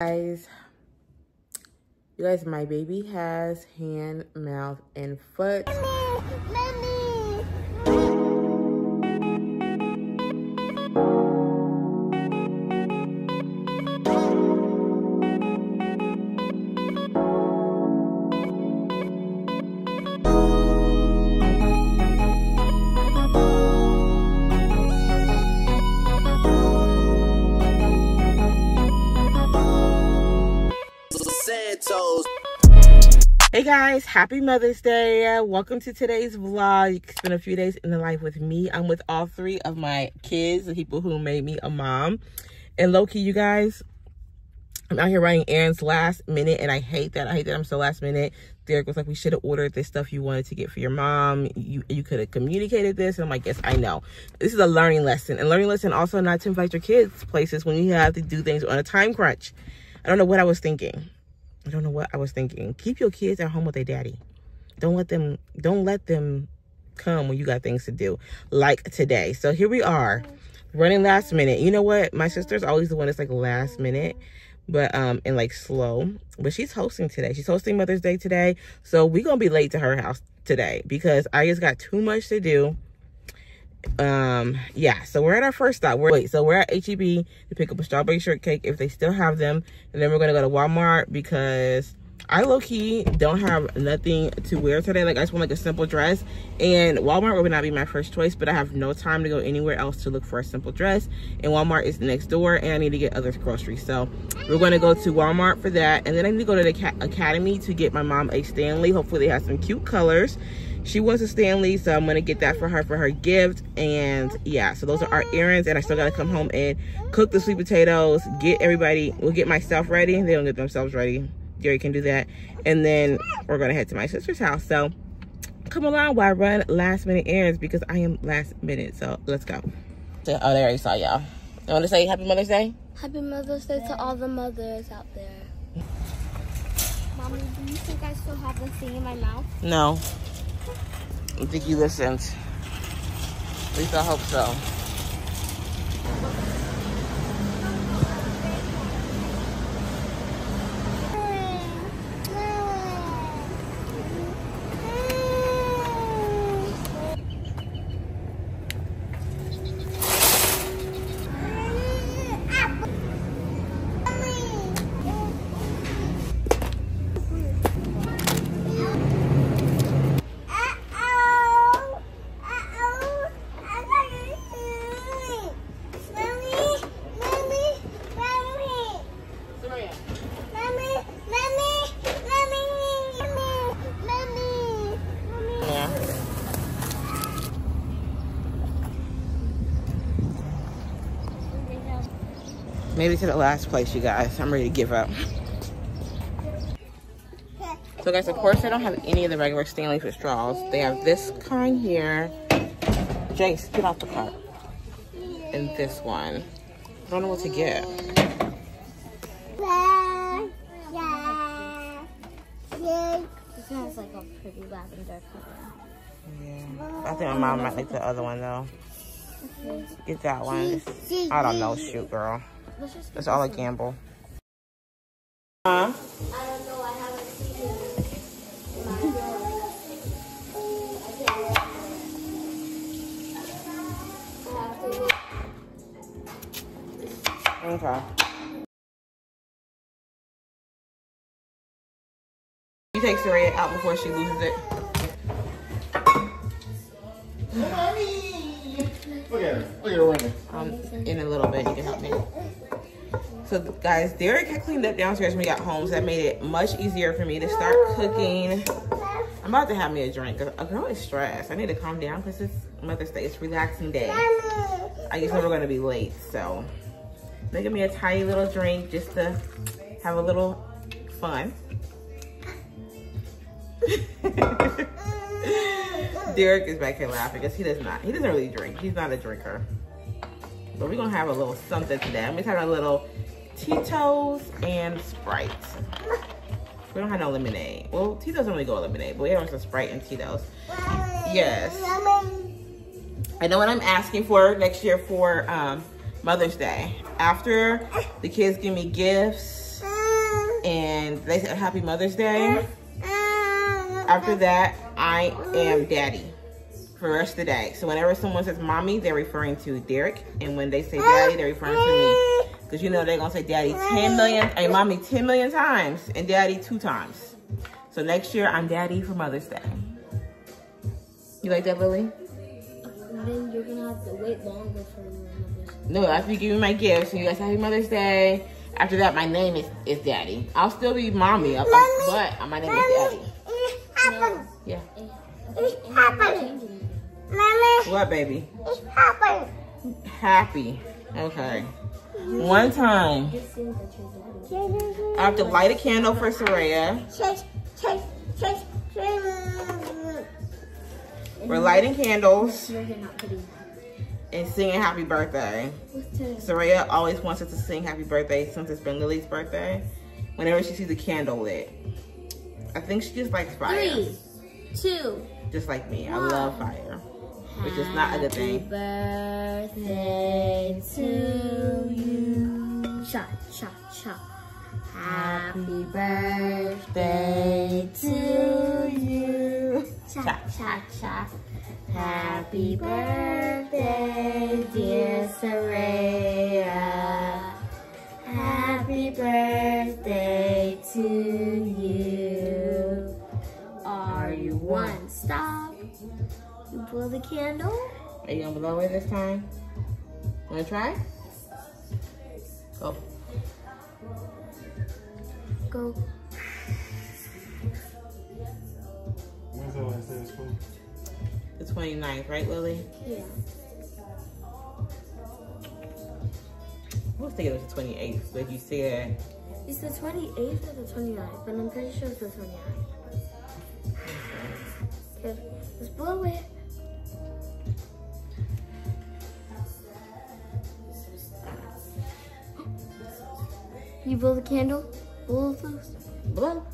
guys you guys my baby has hand mouth and foot guys, happy Mother's Day. Welcome to today's vlog. You can spend a few days in the life with me. I'm with all three of my kids, the people who made me a mom. And low-key, you guys, I'm out here running errands last minute, and I hate that. I hate that I'm so last minute. Derek was like, we should have ordered this stuff you wanted to get for your mom. You you could have communicated this. And I'm like, yes, I know. This is a learning lesson. And learning lesson also not to invite your kids places when you have to do things on a time crunch. I don't know what I was thinking. I don't know what I was thinking. Keep your kids at home with their daddy. Don't let them don't let them come when you got things to do. Like today. So here we are. Running last minute. You know what? My sister's always the one that's like last minute. But um and like slow. But she's hosting today. She's hosting Mother's Day today. So we gonna be late to her house today because I just got too much to do um yeah so we're at our first stop. We're wait so we're at heb to pick up a strawberry shortcake if they still have them. And then we're gonna go to walmart because i low-key don't have nothing to wear today. Like i just want like a simple dress. And walmart would not be my first choice but i have no time to go anywhere else to look for a simple dress. And walmart is next door and i need to get other groceries. So we're going to go to walmart for that. And then i need to go to the academy to get my mom a stanley. Hopefully they have some cute colors she wants a Stanley, so I'm gonna get that for her for her gift. And yeah, so those are our errands. And I still gotta come home and cook the sweet potatoes, get everybody, we'll get myself ready. They don't get themselves ready. Jerry can do that. And then we're gonna head to my sister's house. So come along while I run last minute errands because I am last minute. So let's go. Oh, there you saw y'all. You wanna say happy Mother's Day? Happy Mother's Day to all the mothers out there. Mommy, do you think I still have the thing in my mouth? No. I think he listened. At least I hope so. Maybe to the last place, you guys. I'm ready to give up. So guys, of course, I don't have any of the regular Stanley for straws. They have this kind here. Jace, get off the cart. And this one. I don't know what to get. This like a pretty lavender color. Yeah. I think my mom might like the other one though. Get that one. I don't know. Shoot, girl. It's all a gamble. Huh? I don't know. I haven't seen it. Okay. You take Soraya out before she loses it. Look at her. Look at her running. Um, in a little bit, you can help me. So guys, Derek had cleaned up downstairs when we got home, so that made it much easier for me to start cooking. I'm about to have me a drink. A girl is stressed. I need to calm down because it's Mother's Day. It's relaxing day. I know we're gonna be late, so making me a tiny little drink just to have a little fun. Derek is back here laughing because he does not. He doesn't really drink. He's not a drinker. But we're gonna have a little something today. I'm just having a little Tito's and Sprite. We don't have no lemonade. Well, Tito's really go with lemonade, but we have some Sprite and Tito's. Yes. I know what I'm asking for next year for um, Mother's Day. After the kids give me gifts, and they said Happy Mother's Day. After that, I am daddy for the rest of the day. So whenever someone says mommy, they're referring to Derek. And when they say daddy, they're referring to me. Because you know they're going to say daddy 10 million, and mommy 10 million times, and daddy two times. So next year, I'm daddy for Mother's Day. You like that, Lily? Then you're gonna have to wait longer for your Mother's Day. No, after you give me my gifts, and you guys happy Mother's Day. After that, my name is, is daddy. I'll still be mommy, uh, but my name is daddy. No. Yeah. It's happening. What, baby? It's happening. Happy. Okay. One time, Just sing the children. I have to light a candle for Soraya. We're lighting candles No, you're not kidding. and singing happy birthday. Soraya always wants us to sing happy birthday since it's been Lily's birthday. Whenever she sees a candle lit. I think she just likes fire. Three, two, Just like me. I love fire. Which is not a good thing. Happy birthday to you. Shot, shot, shot. Happy birthday to you. Shot, shot, shot. Happy birthday, dear Soraya. Blow the candle? Are you gonna blow it this time? Wanna try? Go. Go. When's the last day of school? The 29th, right, Lily? Yeah. I was thinking it was the 28th, but you said It's the 28th or the 29th, but I'm pretty sure it's the 29th. Okay, let's blow it. You blow the candle? Blow those. blow.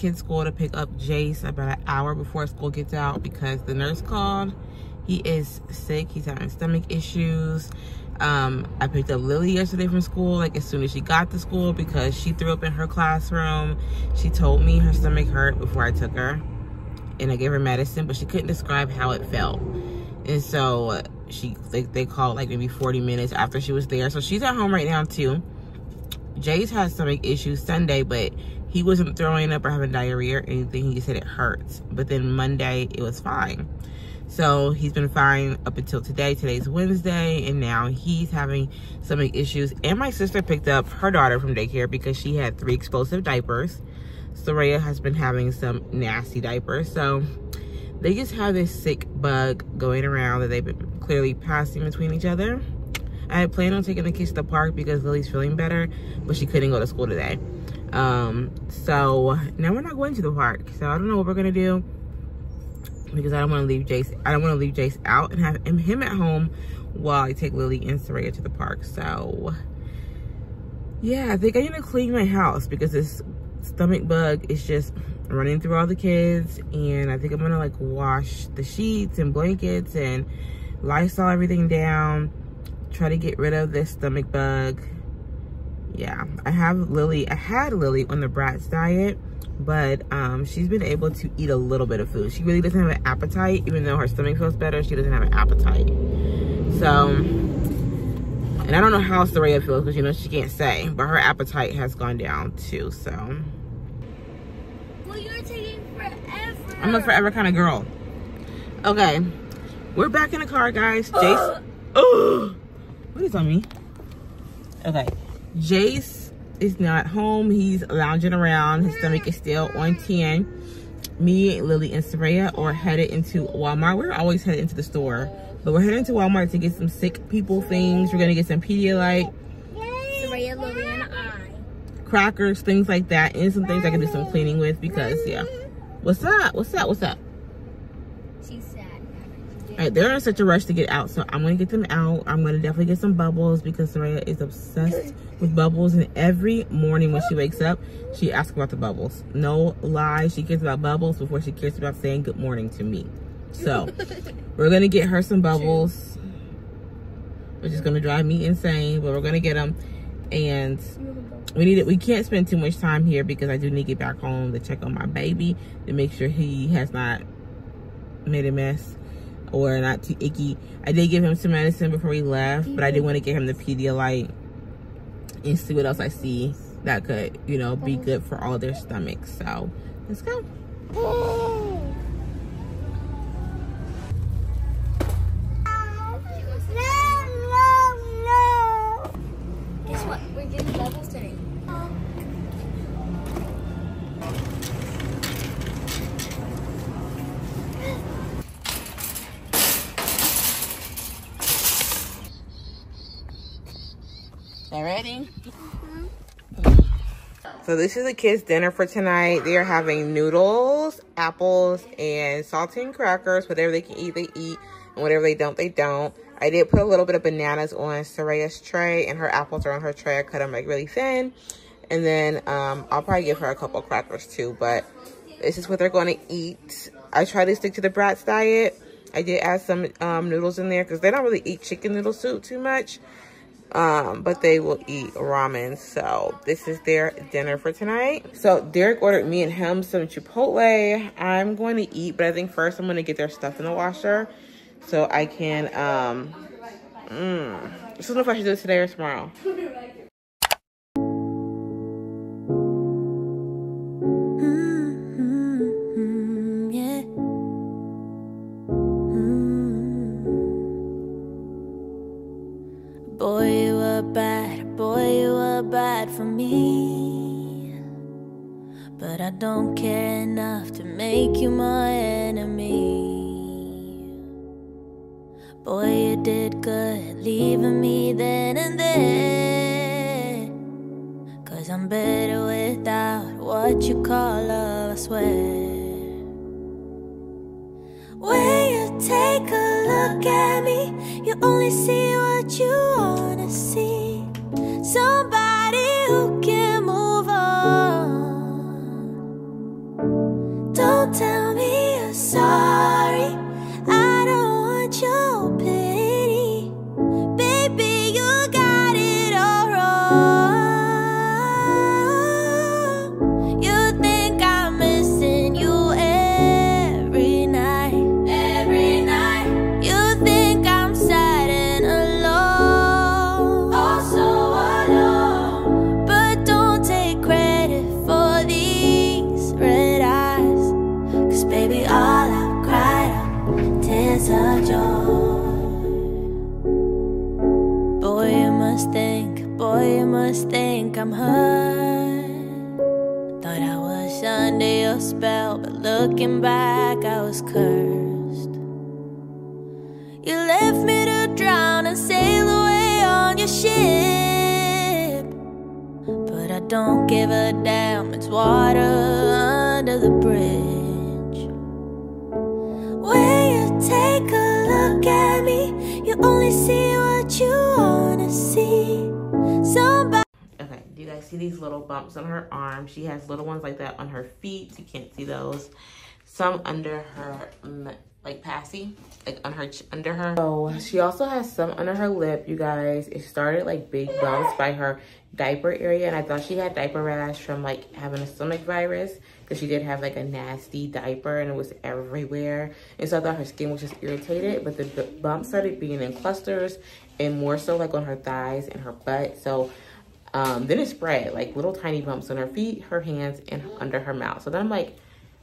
Kids' school to pick up Jace about an hour before school gets out because the nurse called. He is sick. He's having stomach issues. Um, I picked up Lily yesterday from school, like as soon as she got to school because she threw up in her classroom. She told me her stomach hurt before I took her, and I gave her medicine, but she couldn't describe how it felt. And so she, they, they called like maybe 40 minutes after she was there. So she's at home right now too. Jace had stomach issues Sunday, but he wasn't throwing up or having diarrhea or anything. He said it hurts. But then Monday, it was fine. So he's been fine up until today. Today's Wednesday, and now he's having stomach issues. And my sister picked up her daughter from daycare because she had three explosive diapers. Soraya has been having some nasty diapers. So they just have this sick bug going around that they've been clearly passing between each other. I planned on taking the kids to the park because Lily's feeling better, but she couldn't go to school today. Um, so now we're not going to the park. So I don't know what we're gonna do because I don't want to leave Jace. I don't want to leave Jace out and have him at home while I take Lily and Soraya to the park. So yeah, I think I need to clean my house because this stomach bug is just running through all the kids, and I think I'm gonna like wash the sheets and blankets and Lysol everything down try to get rid of this stomach bug. Yeah, I have Lily, I had Lily on the Bratz diet, but um, she's been able to eat a little bit of food. She really doesn't have an appetite, even though her stomach feels better, she doesn't have an appetite. So, and I don't know how Soraya feels because, you know, she can't say, but her appetite has gone down too, so. Well, you're taking forever. I'm a forever kind of girl. Okay, we're back in the car, guys. Jace, oh, what is on me? Okay, Jace is not home. He's lounging around. His stomach is still on 10. Me, Lily, and Soraya are headed into Walmart. We're always headed into the store. But we're heading to Walmart to get some sick people things. We're going to get some Pedialyte. Soraya, Lily, and I. Crackers, things like that. And some things I can do some cleaning with because, yeah. What's up? What's up? What's up? She's sad. All right, they're in such a rush to get out, so I'm gonna get them out. I'm gonna definitely get some bubbles because Soraya is obsessed with bubbles, and every morning when she wakes up, she asks about the bubbles. No lie, she cares about bubbles before she cares about saying good morning to me. So, we're gonna get her some bubbles, which is gonna drive me insane, but we're gonna get them, and we need it. We can't spend too much time here because I do need to get back home to check on my baby to make sure he has not made a mess or not too icky. I did give him some medicine before we left, but I did want to get him the Pedialyte and see what else I see that could, you know, be oh. good for all their stomachs. So let's go. Oh. So this is the kids' dinner for tonight. They are having noodles, apples, and saltine crackers. Whatever they can eat, they eat. And whatever they don't, they don't. I did put a little bit of bananas on Soraya's tray. And her apples are on her tray. I cut them like really thin. And then um, I'll probably give her a couple crackers too. But this is what they're going to eat. I try to stick to the brats diet. I did add some um, noodles in there because they don't really eat chicken noodle soup too much um but they will eat ramen. So this is their dinner for tonight. So derek ordered me and him some chipotle. I'm going to eat but i think first i'm going to get their stuff in the washer so i can um mm, i don't know if i should do it today or tomorrow swear. When you take a look at me, you only see what you wanna see. Somebody only see what you wanna see. Somebody. Okay, do you guys see these little bumps on her arm? She has little ones like that on her feet. You can't see those. Some under her, like passy, like on her under her. So she also has some under her lip, you guys. It started like big bumps by her diaper area, and I thought she had diaper rash from like having a stomach virus because she did have like a nasty diaper and it was everywhere. And so I thought her skin was just irritated, but the bumps started being in clusters and more so like on her thighs and her butt. So um, then it spread like little tiny bumps on her feet, her hands, and under her mouth. So then I'm like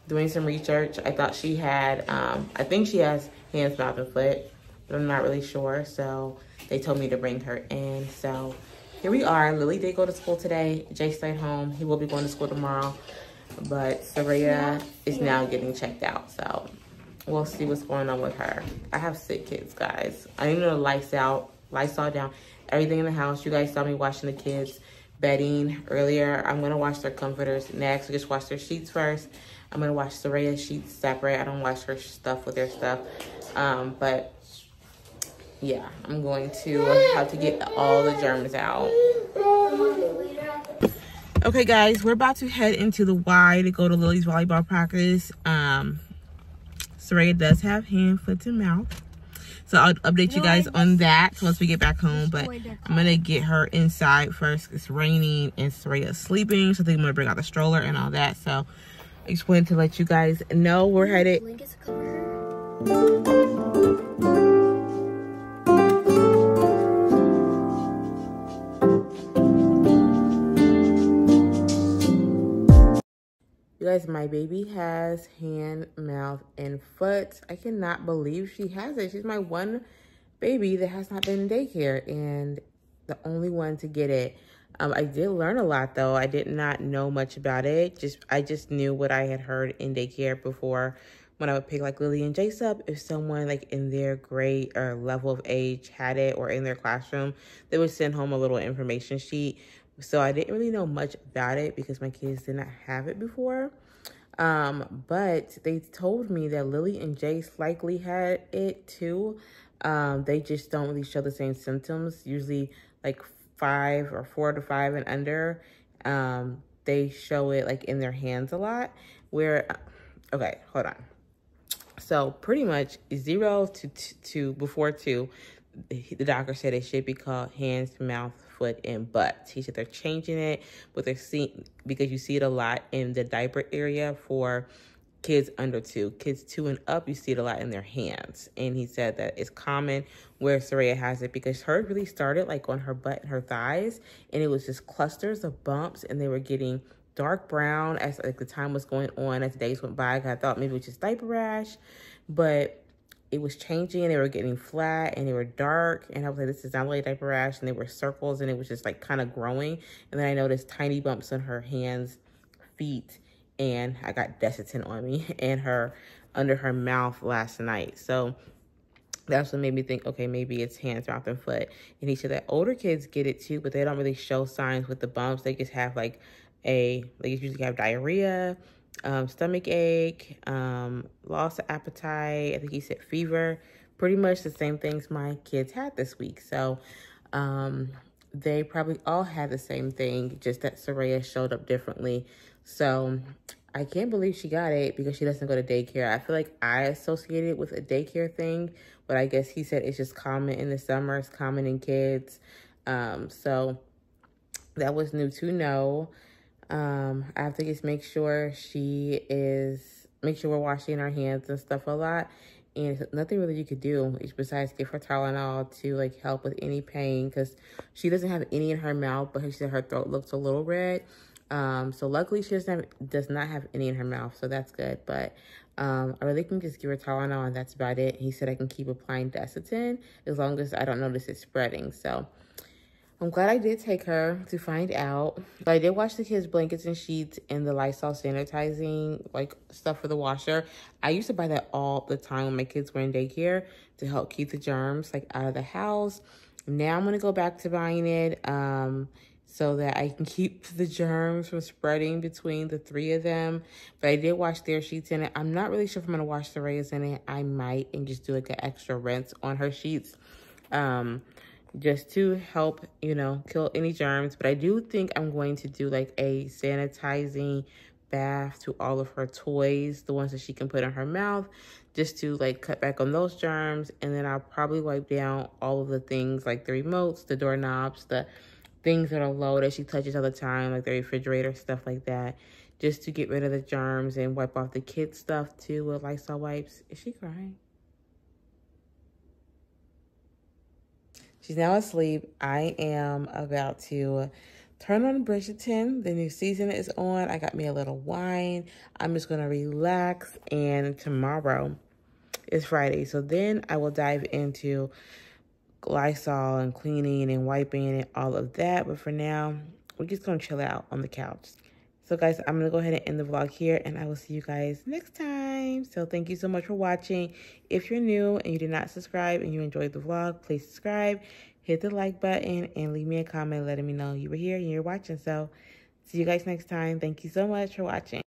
doing some research. I thought she had, um, I think she has hands, mouth, and foot, but I'm not really sure. So they told me to bring her in. So here we are. Lily did go to school today. Jace stayed home. He will be going to school tomorrow. But Soraya is now getting checked out. So we'll see what's going on with her. I have sick kids, guys. I need the lights out, lights all down, everything in the house. You guys saw me washing the kids' bedding earlier. I'm gonna wash their comforters next. We just wash their sheets first. I'm gonna wash Soraya's sheets separate. I don't wash her stuff with their stuff. Um, but yeah, I'm going to have to get all the germs out. Okay, guys, we're about to head into the Y to go to Lily's volleyball practice. Um, Soraya does have hand, foot, and mouth. So I'll update you guys on that once we get back home. But I'm going to get her inside first. It's raining and Soraya's sleeping. So I think I'm going to bring out the stroller and all that. So I just wanted to let you guys know we're headed. You guys, my baby has hand, mouth, and foot. I cannot believe she has it. She's my one baby that has not been in daycare and the only one to get it. Um, I did learn a lot though. I did not know much about it. Just I just knew what I had heard in daycare before when I would pick like Lily and Jace up. If someone like in their grade or level of age had it or in their classroom, they would send home a little information sheet so I didn't really know much about it because my kids did not have it before. Um, but they told me that Lily and Jace likely had it too. Um, they just don't really show the same symptoms. Usually like five or four to five and under, um, they show it like in their hands a lot. Where, okay, hold on. So pretty much zero to, to before two, the doctor said it should be called hands, mouth, foot, and butt. He said they're changing it, but they're seeing because you see it a lot in the diaper area for kids under two. Kids two and up, you see it a lot in their hands. And he said that it's common where Soraya has it because hers really started like on her butt and her thighs, and it was just clusters of bumps, and they were getting dark brown as like the time was going on as the days went by. I thought maybe it was just diaper rash, but it was changing and they were getting flat and they were dark and I was like this is not like diaper rash and they were circles and it was just like kind of growing and then I noticed tiny bumps on her hands feet and I got Desitin on me and her under her mouth last night so that's what made me think okay maybe it's hands mouth and foot and he said that older kids get it too but they don't really show signs with the bumps they just have like a they usually have diarrhea um, stomach ache, um, loss of appetite. I think he said fever. Pretty much the same things my kids had this week. So um, they probably all had the same thing, just that Soraya showed up differently. So I can't believe she got it because she doesn't go to daycare. I feel like I associate it with a daycare thing, but I guess he said it's just common in the summer. It's common in kids. Um, so that was new to know. Um, I have to just make sure she is, make sure we're washing our hands and stuff a lot. And nothing really you could do besides give her Tylenol to like help with any pain because she doesn't have any in her mouth, but she said her throat looks a little red. Um, so luckily she doesn't have, does not have any in her mouth, so that's good. But um, I really can just give her Tylenol and that's about it. He said I can keep applying Desitin as long as I don't notice it spreading. So I'm glad I did take her to find out. But I did wash the kids' blankets and sheets and the Lysol sanitizing, like stuff for the washer. I used to buy that all the time when my kids were in daycare to help keep the germs like out of the house. Now I'm gonna go back to buying it um, so that I can keep the germs from spreading between the three of them. But I did wash their sheets in it. I'm not really sure if I'm gonna wash the Ray's in it. I might and just do like an extra rinse on her sheets. Um, just to help, you know, kill any germs. But I do think I'm going to do like a sanitizing bath to all of her toys, the ones that she can put in her mouth, just to like cut back on those germs. And then I'll probably wipe down all of the things like the remotes, the doorknobs, the things that are low that she touches all the time, like the refrigerator, stuff like that, just to get rid of the germs and wipe off the kids' stuff too with Lysol wipes. Is she crying? She's now asleep. I am about to turn on Bridgerton. The new season is on. I got me a little wine. I'm just going to relax. And tomorrow is Friday. So then I will dive into Lysol and cleaning and wiping and all of that. But for now, we're just going to chill out on the couch. So guys, I'm going to go ahead and end the vlog here and I will see you guys next time. So thank you so much for watching. If you're new and you did not subscribe and you enjoyed the vlog, please subscribe, hit the like button, and leave me a comment letting me know you were here and you're watching. So see you guys next time. Thank you so much for watching.